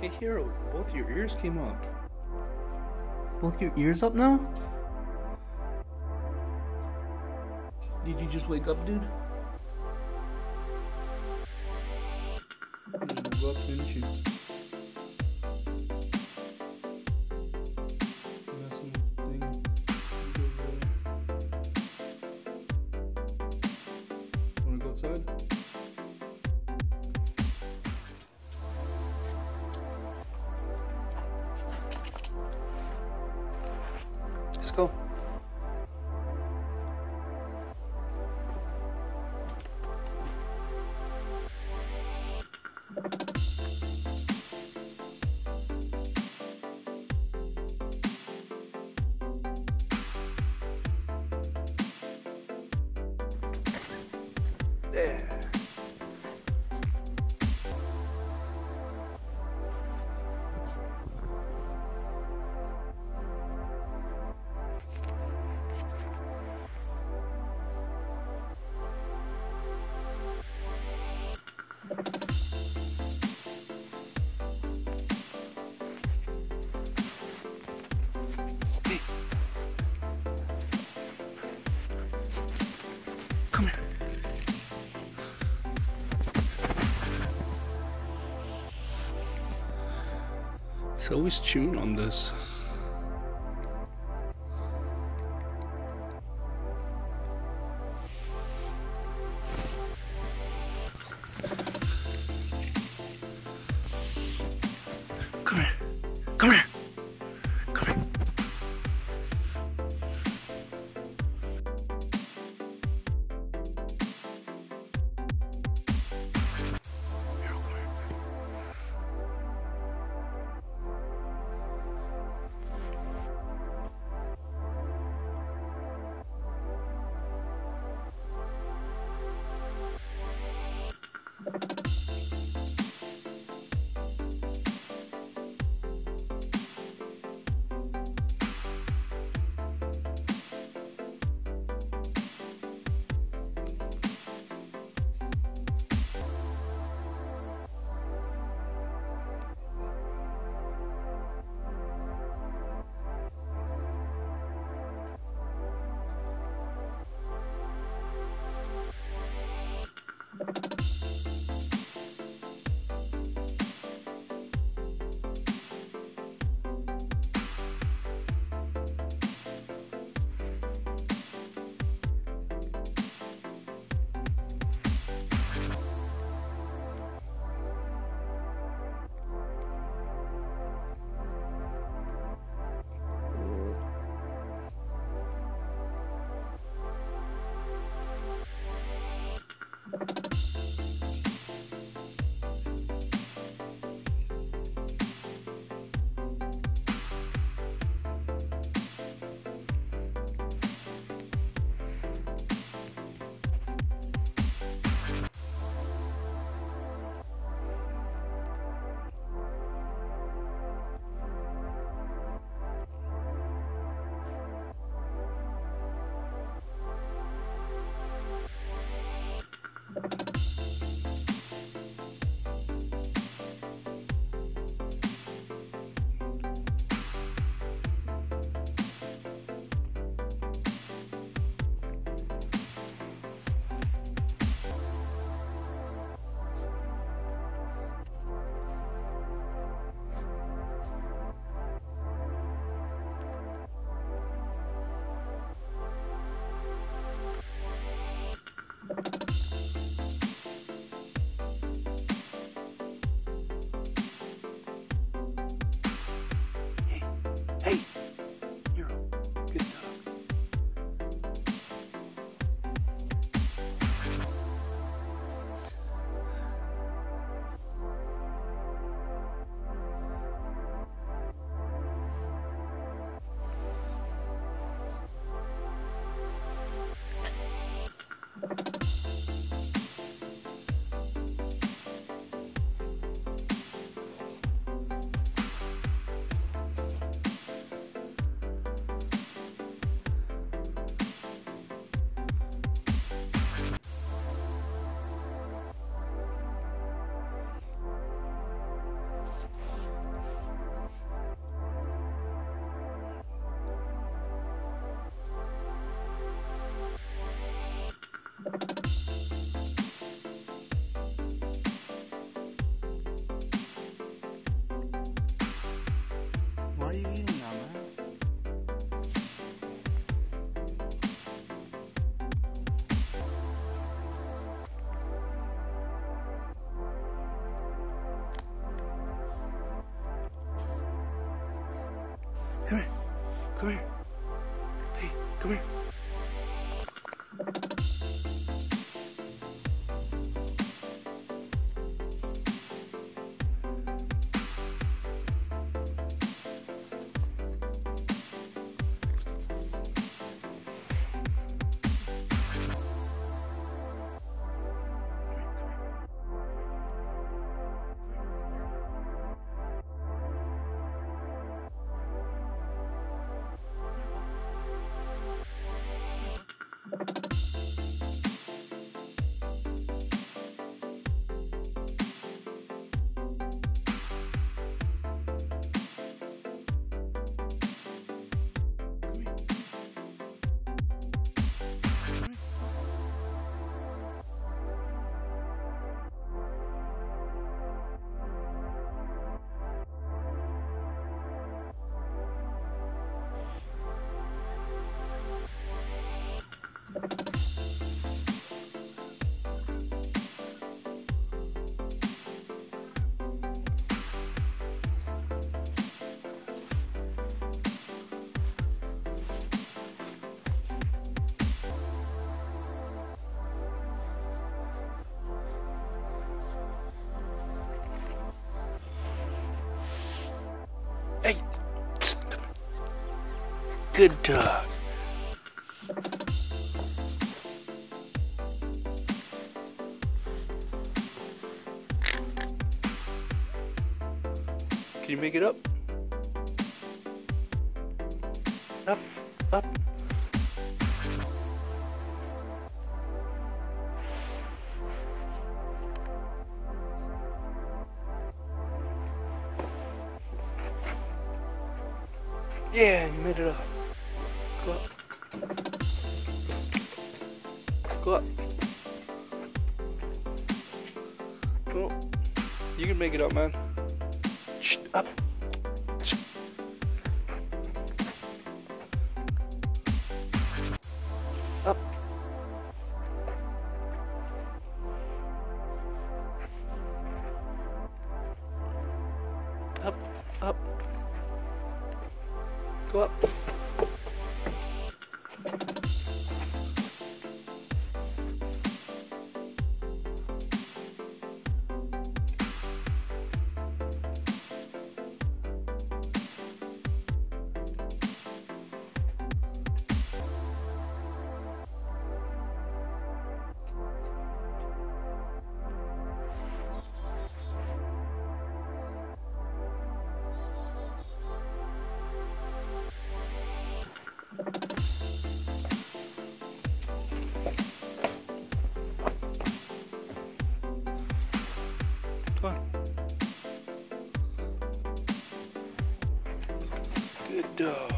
Hey Hiro, both your ears came up. Both your ears up now? Did you just wake up, dude? You up, didn't you? Wanna go outside? Let's go. There. It's always chewing on this. Come here. Come here. Hey, come here. Good dog. Can you make it up? Up, up. Yeah, you made it up. Up. Go. You can make it up, man. Up. Up. Up, up. Go up. Dog.